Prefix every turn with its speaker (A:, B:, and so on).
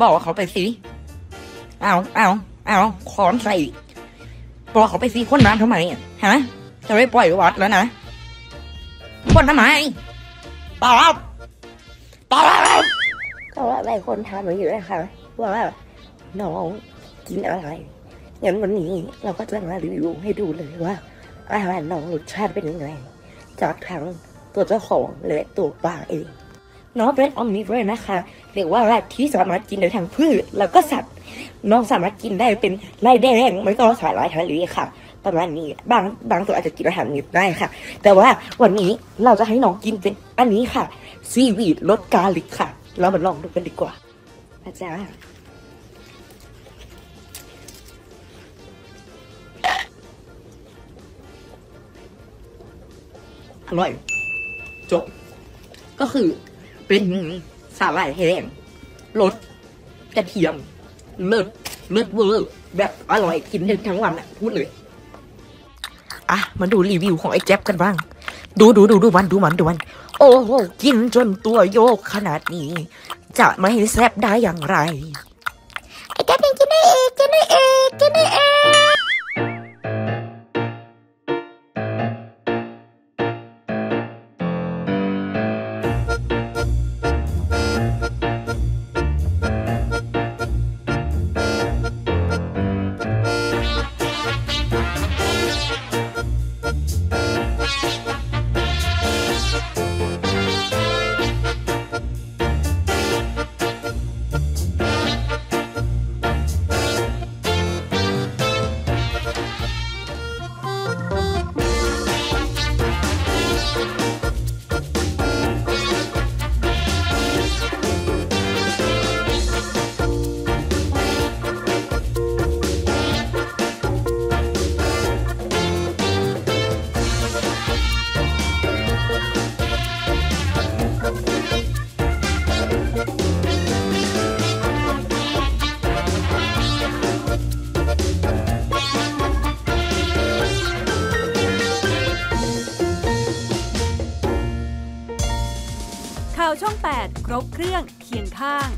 A: บอกว่าเขาไปสิเอาเอาเอาขอนใส่บอกเขาไปสิคนน้ำทำไมอะฮะจะไม่ปล่อยวัดแล้วนะคนทำไมตอบตอบ
B: ก็ว่าหลายคนถามมาอยู่นะคะว่าน้องกินอะไรงั้นวันนี้เราก็จะมารีวิวให้ดูเลยว่าอาหารน้องรสชาติเป็นยังไงจากทั้งตัวเจ้าของและตัวปลาเอง น้องเป็นออมนิเวอร์นะคะเรียกว่าแรกที่สามารถกินได้ทั้งพืชแล้วก็สัตว์ น้องสามารถกินได้เป็นไล่แดงไม่ต้องสายลายทะเลค่ะ ประมาณนี้บางบางตัวอาจจะกินอาหารนิดได้ค่ะ แต่ว่าวันนี้เราจะให้น้องกินเป็นอันนี้ค่ะซีวีดรสกาลิกค่ะ เรามาลองดูกันดีกว่าอาจารย์
A: อร่อยจบก็คือ เป็นสาหร่ายแห้งรสกระเทียม เลิศเลิศเวอร์แบบอร่อยกินได้ทั้งวันอะพูดเลย อะมาดูรีวิวของไอ้แจ๊บกันบ้าง ดูดูดูดูมันดูมันดูมัน โอ้โหกินจนตัวโยกขนาดนี้ จะไม่ให้แซบได้อย่างไร
C: ข่าวช่อง 8 ครบเครื่องเคียงข้าง